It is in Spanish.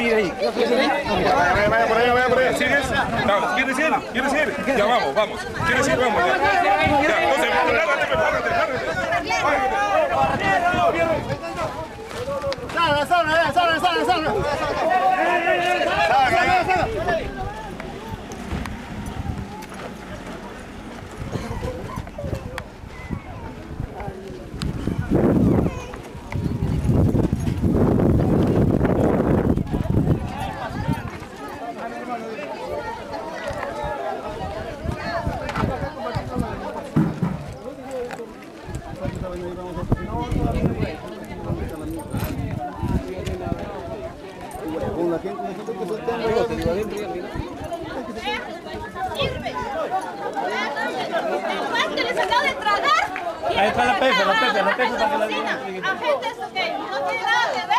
ir ahí. Vaya, vaya por allá, vaya por allá. ¿Sigues? ¿Quieres ir? ¿Quieres ir? Ya vamos, vamos. ¿Quieres ir? Vamos. Ya, ya José, lárgate, lárgate, lárgate. Salga, salga, salga, salga, salga. Ahí está la pesa, la pesa, la pesa que la. Agentes, ok.